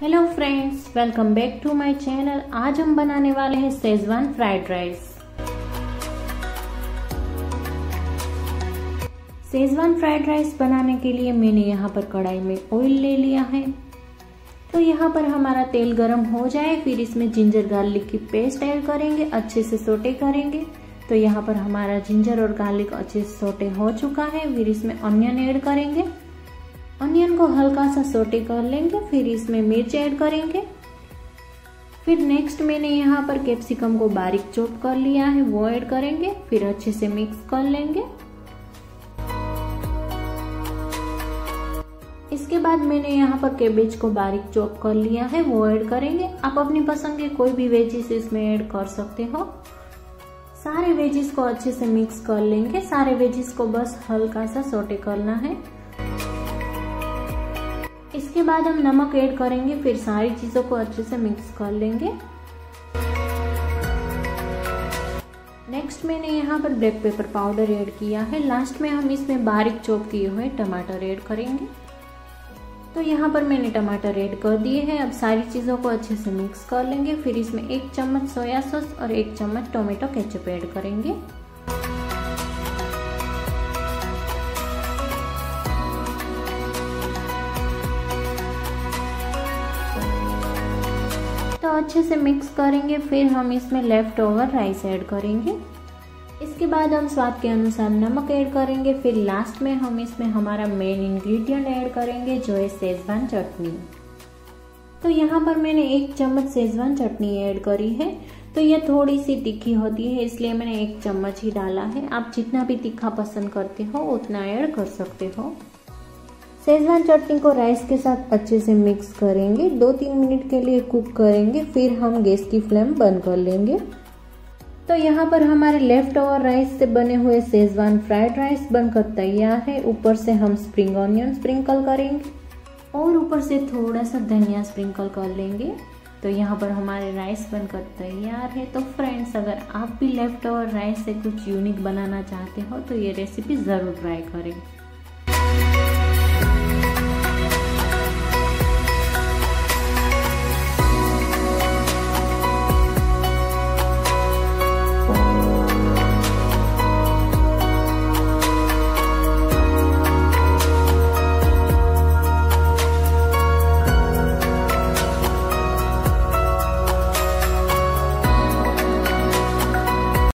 Hello friends welcome back to my channel आज हम बनाने वाले हैं schezwan fried rice schezwan fried rice बनाने के लिए मैंने यहाँ पर कढ़ाई में ऑयल ले लिया है। तो यहाँ पर हमारा तेल गरम हो जाए, फिर इसमें जिंजर गार्लिक की पेस्ट ऐड करेंगे, अच्छे से सोटे करेंगे। तो यहाँ पर हमारा जिंजर और गार्लिक अच्छे से सोटे हो चुका है, फिर इसमें अनियन ऐड करेंगे। अनियन को हल्का सा सोटे कर लेंगे, फिर इसमें मिर्च ऐड करेंगे। फिर नेक्स्ट मैंने यहाँ पर कैप्सिकम को बारीक चॉप कर लिया है, वो ऐड करेंगे, फिर अच्छे से मिक्स कर लेंगे। इसके बाद मैंने यहाँ पर केबेज को बारीक चॉप कर लिया है, वो ऐड करेंगे। आप अपनी पसंद के कोई भी वेजिस इसमें ऐड कर सकते हो। सारे वेजिस को अच्छे से मिक्स कर लेंगे, सारे वेजिस को बस हल्का सा सोटे करना है। इसके बाद हम नमक ऐड करेंगे, फिर सारी चीज़ों को अच्छे से मिक्स कर लेंगे। नेक्स्ट मैंने यहाँ पर ब्लैक पेपर पाउडर ऐड किया है। लास्ट में हम इसमें बारीक चॉप किए हुए टमाटर ऐड करेंगे। तो यहाँ पर मैंने टमाटर ऐड कर दिए हैं। अब सारी चीज़ों को अच्छे से मिक्स कर लेंगे। फिर इसमें एक चम्मच सोया सॉस और एक चम्मच टोमेटो केचप ऐड करेंगे। तो अच्छे से मिक्स करेंगे, फिर हम इसमें लेफ़्ट ओवर राइस ऐड करेंगे। इसके बाद हम स्वाद के अनुसार नमक ऐड करेंगे, फिर लास्ट में हम इसमें हमारा मेन इंग्रेडिएंट ऐड करेंगे, जो है सेजवान चटनी। तो यहाँ पर मैंने एक चम्मच सेजवान चटनी ऐड करी है। तो यह थोड़ी सी तीखी होती है, इसलिए मैंने एक चम्मच ही डाला है। आप जितना भी तीखा पसंद करते हो, उतना ऐड कर सकते हो। सेजवान चटनी को राइस के साथ अच्छे से मिक्स करेंगे। दो तीन मिनट के लिए कुक करेंगे, फिर हम गैस की फ्लेम बंद कर लेंगे। तो यहाँ पर हमारे लेफ़्ट ओवर राइस से बने हुए सेजवान फ्राइड राइस बनकर तैयार है। ऊपर से हम स्प्रिंग ऑनियन स्प्रिंकल करेंगे और ऊपर से थोड़ा सा धनिया स्प्रिंकल कर लेंगे। तो यहाँ पर हमारे राइस बनकर तैयार है। तो फ्रेंड्स अगर आप भी लेफ़्ट ओवर राइस से कुछ यूनिक बनाना चाहते हो तो ये रेसिपी ज़रूर ट्राई करें।